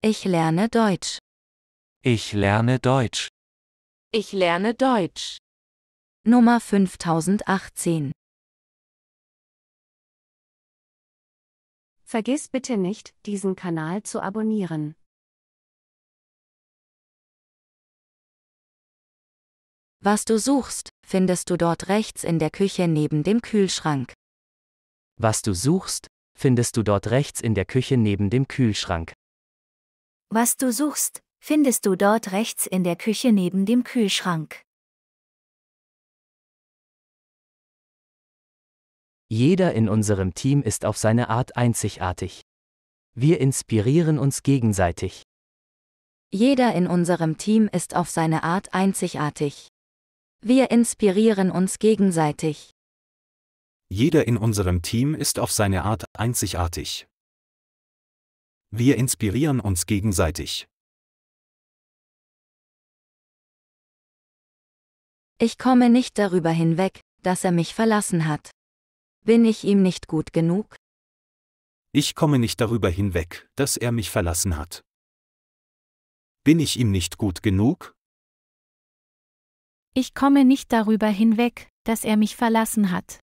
Ich lerne Deutsch. Ich lerne Deutsch. Ich lerne Deutsch. Nummer 5018. Vergiss bitte nicht, diesen Kanal zu abonnieren. Was du suchst, findest du dort rechts in der Küche neben dem Kühlschrank. Was du suchst, findest du dort rechts in der Küche neben dem Kühlschrank. Was du suchst, findest du dort rechts in der Küche neben dem Kühlschrank. Jeder in unserem Team ist auf seine Art einzigartig. Wir inspirieren uns gegenseitig. Jeder in unserem Team ist auf seine Art einzigartig. Wir inspirieren uns gegenseitig. Jeder in unserem Team ist auf seine Art einzigartig. Wir inspirieren uns gegenseitig. Ich komme nicht darüber hinweg, dass er mich verlassen hat. Bin ich ihm nicht gut genug? Ich komme nicht darüber hinweg, dass er mich verlassen hat. Bin ich ihm nicht gut genug? Ich komme nicht darüber hinweg, dass er mich verlassen hat.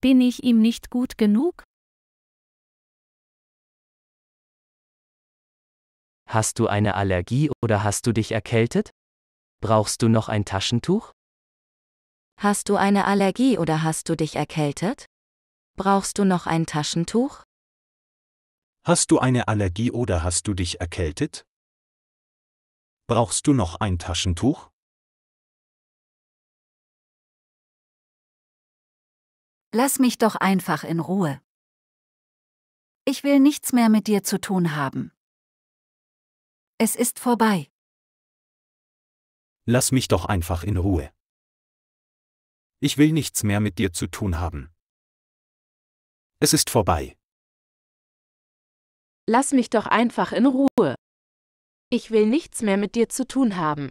Bin ich ihm nicht gut genug? Hast du eine Allergie oder hast du dich erkältet? Brauchst du noch ein Taschentuch? Hast du eine Allergie oder hast du dich erkältet? Brauchst du noch ein Taschentuch? Hast du eine Allergie oder hast du dich erkältet? Brauchst du noch ein Taschentuch? Lass mich doch einfach in Ruhe. Ich will nichts mehr mit dir zu tun haben. Es ist vorbei. Lass mich doch einfach in Ruhe. Ich will nichts mehr mit dir zu tun haben. Es ist vorbei. Lass mich doch einfach in Ruhe. Ich will nichts mehr mit dir zu tun haben.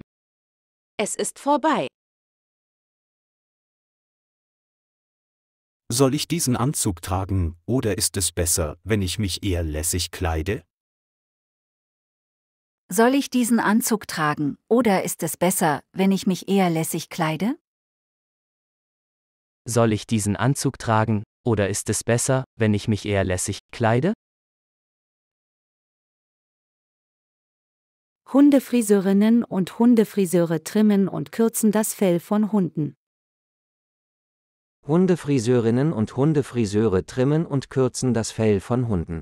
Es ist vorbei. Soll ich diesen Anzug tragen, oder ist es besser, wenn ich mich eher lässig kleide? Soll ich diesen Anzug tragen, oder ist es besser, wenn ich mich eher lässig kleide? Soll ich diesen Anzug tragen, oder ist es besser, wenn ich mich eher lässig kleide? Hundefriseurinnen und Hundefriseure trimmen und kürzen das Fell von Hunden. Hundefriseurinnen und Hundefriseure trimmen und kürzen das Fell von Hunden.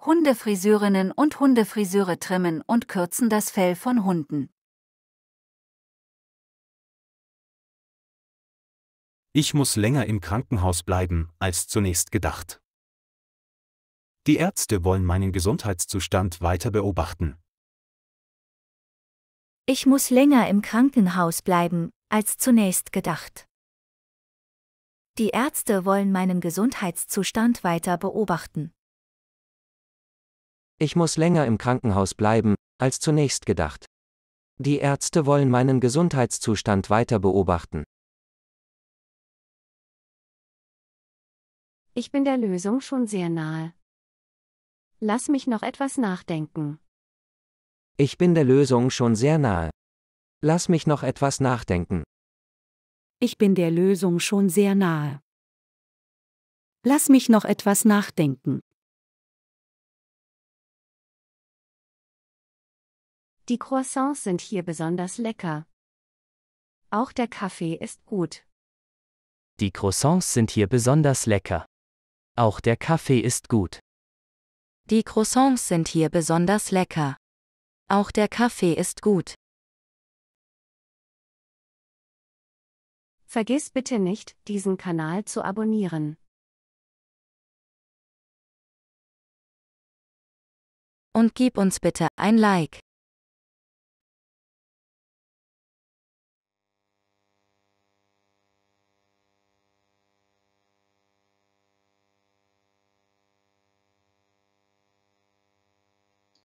Hundefriseurinnen und Hundefriseure trimmen und kürzen das Fell von Hunden. Ich muss länger im Krankenhaus bleiben, als zunächst gedacht. Die Ärzte wollen meinen Gesundheitszustand weiter beobachten. Ich muss länger im Krankenhaus bleiben, als zunächst gedacht. Die Ärzte wollen meinen Gesundheitszustand weiter beobachten. Ich muss länger im Krankenhaus bleiben, als zunächst gedacht. Die Ärzte wollen meinen Gesundheitszustand weiter beobachten. Ich bin der Lösung schon sehr nahe. Lass mich noch etwas nachdenken. Ich bin der Lösung schon sehr nahe. Lass mich noch etwas nachdenken. Ich bin der Lösung schon sehr nahe. Lass mich noch etwas nachdenken. Die Croissants sind hier besonders lecker. Auch der Kaffee ist gut. Die Croissants sind hier besonders lecker. Auch der Kaffee ist gut. Die Croissants sind hier besonders lecker. Auch der Kaffee ist gut. Vergiss bitte nicht, diesen Kanal zu abonnieren. Und gib uns bitte ein Like.